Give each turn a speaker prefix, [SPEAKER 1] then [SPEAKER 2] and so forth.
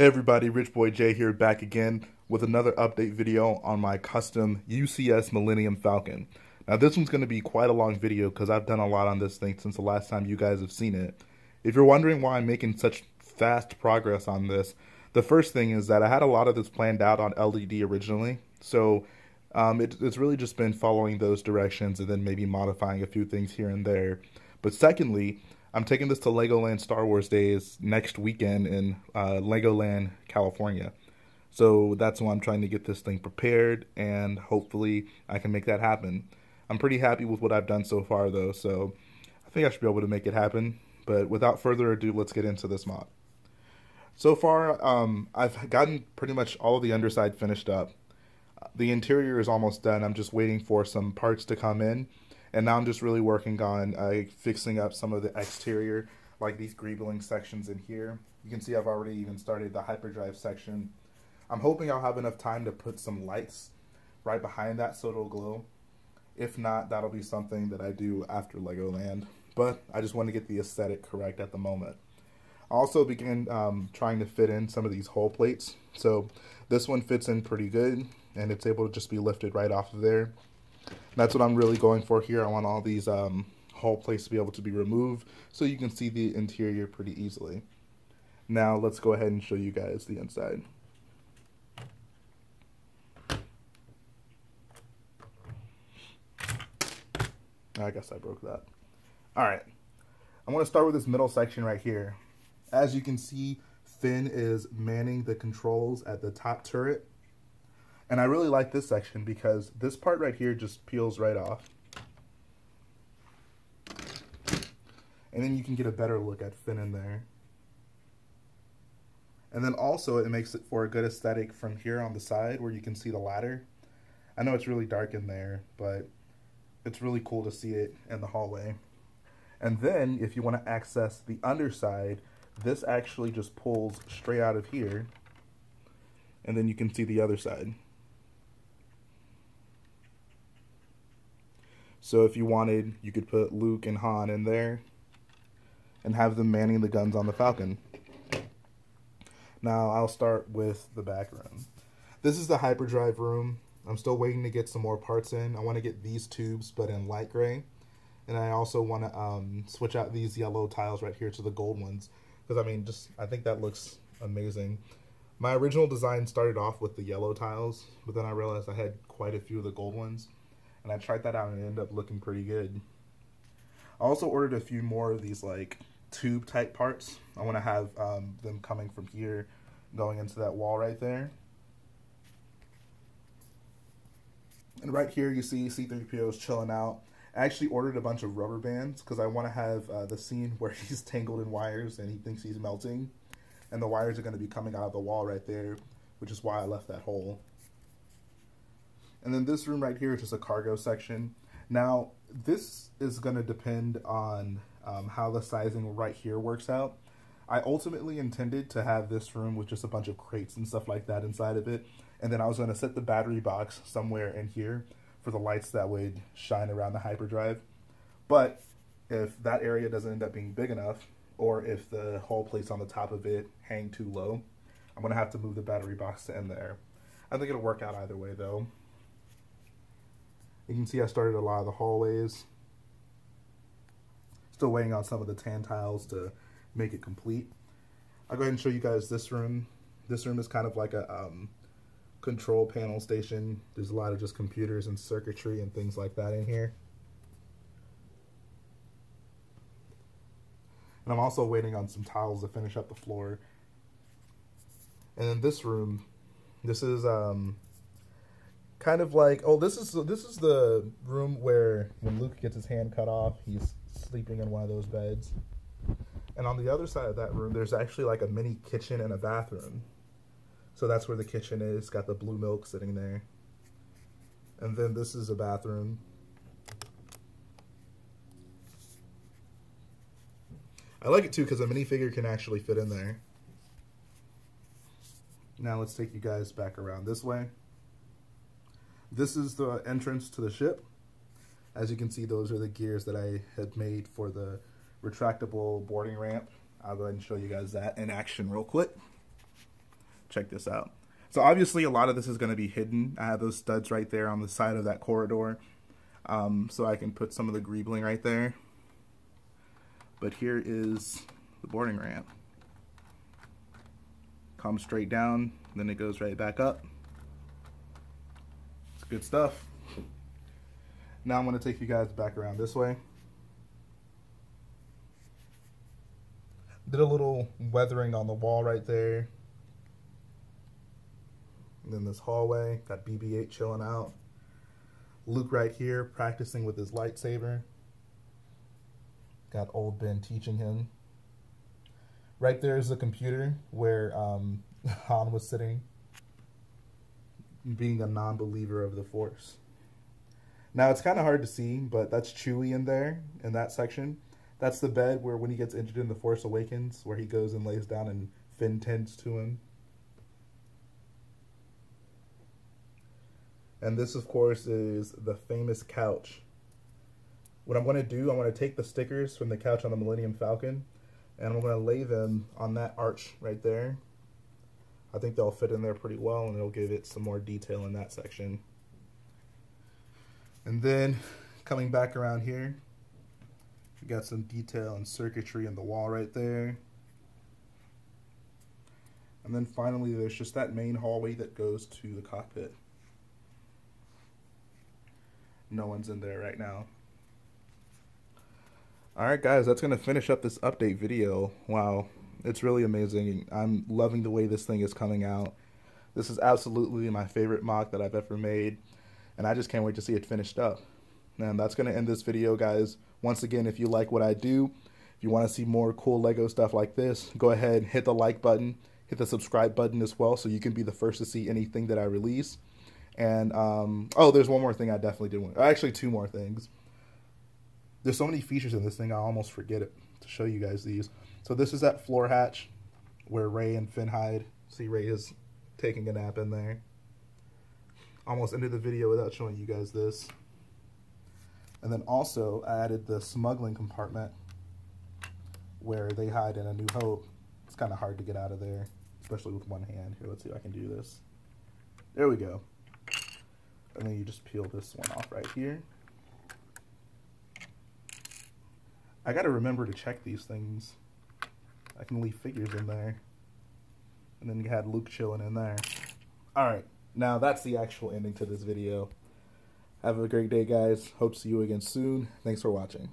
[SPEAKER 1] Hey everybody, RichboyJhae here back again with another update video on my custom UCS Millennium Falcon. Now this one's going to be quite a long video because I've done a lot on this thing since the last time you guys have seen it. If you're wondering why I'm making such fast progress on this, the first thing is that I had a lot of this planned out on LDD originally, so um, it, it's really just been following those directions and then maybe modifying a few things here and there. But secondly, I'm taking this to Legoland Star Wars Days next weekend in uh, Legoland, California. So that's why I'm trying to get this thing prepared, and hopefully I can make that happen. I'm pretty happy with what I've done so far, though, so I think I should be able to make it happen. But without further ado, let's get into this mod. So far, um, I've gotten pretty much all of the underside finished up. The interior is almost done. I'm just waiting for some parts to come in and now I'm just really working on uh, fixing up some of the exterior, like these greebling sections in here. You can see I've already even started the hyperdrive section. I'm hoping I'll have enough time to put some lights right behind that so it'll glow. If not, that'll be something that I do after Legoland. But I just want to get the aesthetic correct at the moment. I also began um, trying to fit in some of these hull plates. So this one fits in pretty good and it's able to just be lifted right off of there. That's what I'm really going for here. I want all these um, hull plates to be able to be removed so you can see the interior pretty easily. Now let's go ahead and show you guys the inside. I guess I broke that. Alright, I'm going to start with this middle section right here. As you can see, Finn is manning the controls at the top turret and I really like this section because this part right here just peels right off. And then you can get a better look at Finn in there. And then also it makes it for a good aesthetic from here on the side where you can see the ladder. I know it's really dark in there, but it's really cool to see it in the hallway. And then if you want to access the underside, this actually just pulls straight out of here. And then you can see the other side. So if you wanted, you could put Luke and Han in there and have them manning the guns on the Falcon. Now I'll start with the back room. This is the hyperdrive room. I'm still waiting to get some more parts in. I want to get these tubes, but in light gray. And I also want to um, switch out these yellow tiles right here to the gold ones. Because, I mean, just I think that looks amazing. My original design started off with the yellow tiles, but then I realized I had quite a few of the gold ones and I tried that out and it ended up looking pretty good. I also ordered a few more of these like tube type parts. I want to have um, them coming from here, going into that wall right there. And right here you see C-3PO is chilling out. I actually ordered a bunch of rubber bands because I want to have uh, the scene where he's tangled in wires and he thinks he's melting. And the wires are going to be coming out of the wall right there, which is why I left that hole. And then this room right here is just a cargo section. Now, this is going to depend on um, how the sizing right here works out. I ultimately intended to have this room with just a bunch of crates and stuff like that inside of it. And then I was going to set the battery box somewhere in here for the lights that would shine around the hyperdrive. But if that area doesn't end up being big enough, or if the hull plates on the top of it hang too low, I'm going to have to move the battery box to in there. I think it'll work out either way though. You can see I started a lot of the hallways. Still waiting on some of the tan tiles to make it complete. I'll go ahead and show you guys this room. This room is kind of like a um, control panel station. There's a lot of just computers and circuitry and things like that in here. And I'm also waiting on some tiles to finish up the floor. And then this room, this is um, kind of like oh this is this is the room where when Luke gets his hand cut off he's sleeping in one of those beds. And on the other side of that room there's actually like a mini kitchen and a bathroom. So that's where the kitchen is. Got the blue milk sitting there. And then this is a bathroom. I like it too because a minifigure can actually fit in there. Now let's take you guys back around this way this is the entrance to the ship. As you can see, those are the gears that I had made for the retractable boarding ramp. I'll go ahead and show you guys that in action real quick. check this out. So obviously a lot of this is going to be hidden. I have those studs right there on the side of that corridor. Um, so I can put some of the greebling right there. But here is the boarding ramp. Comes straight down, then it goes right back up. Good stuff. Now I'm going to take you guys back around this way. Did a little weathering on the wall right there. And then this hallway, got BB-8 chilling out. Luke right here practicing with his lightsaber. Got old Ben teaching him. Right there is the computer where um, Han was sitting, being a non-believer of the Force. Now it's kind of hard to see, but that's Chewie in there in that section. That's the bed where when he gets injured in The Force Awakens, where he goes and lays down and Finn tends to him. And this, of course, is the famous couch. What I'm going to do, I'm going to take the stickers from the couch on the Millennium Falcon, and I'm going to lay them on that arch right there. I think they'll fit in there pretty well, and it'll give it some more detail in that section. And then, coming back around here, we got some detail and circuitry in the wall right there. And then finally, there's just that main hallway that goes to the cockpit. No one's in there right now. Alright guys, that's going to finish up this update video. Wow, it's really amazing. I'm loving the way this thing is coming out. This is absolutely my favorite MOC that I've ever made. And I just can't wait to see it finished up. And that's going to end this video, guys. Once again, if you like what I do, if you want to see more cool LEGO stuff like this, go ahead, and hit the like button, hit the subscribe button as well so you can be the first to see anything that I release. And um, oh, there's one more thing I definitely did want. Actually, two more things. There's so many features in this thing, I almost forget it to show you guys these. So this is that floor hatch where Rey and Finn hide. See, Rey is taking a nap in there. Almost ended the video without showing you guys this. And then also I added the smuggling compartment where they hide in A New Hope. It's kind of hard to get out of there, especially with one hand. Here, let's see if I can do this. There we go. And then you just peel this one off right here. I gotta remember to check these things. I can leave figures in there. And then you had Luke chilling in there. Alright, now that's the actual ending to this video. Have a great day, guys. Hope to see you again soon. Thanks for watching.